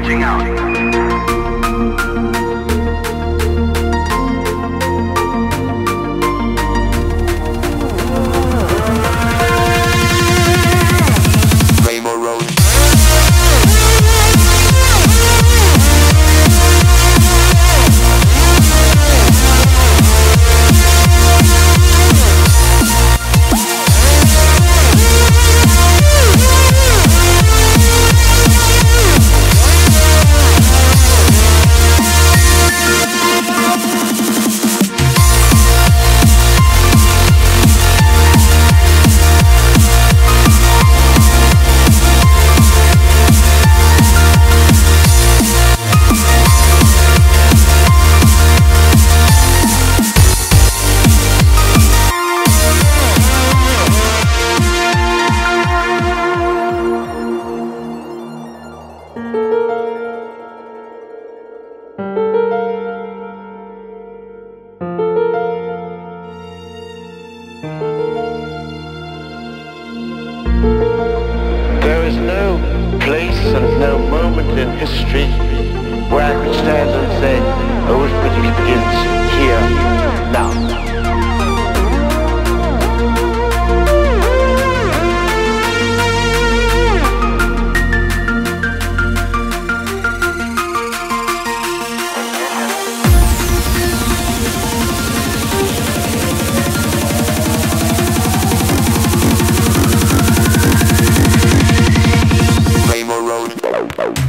reaching out. There's no place and no moment in history where I could Bye.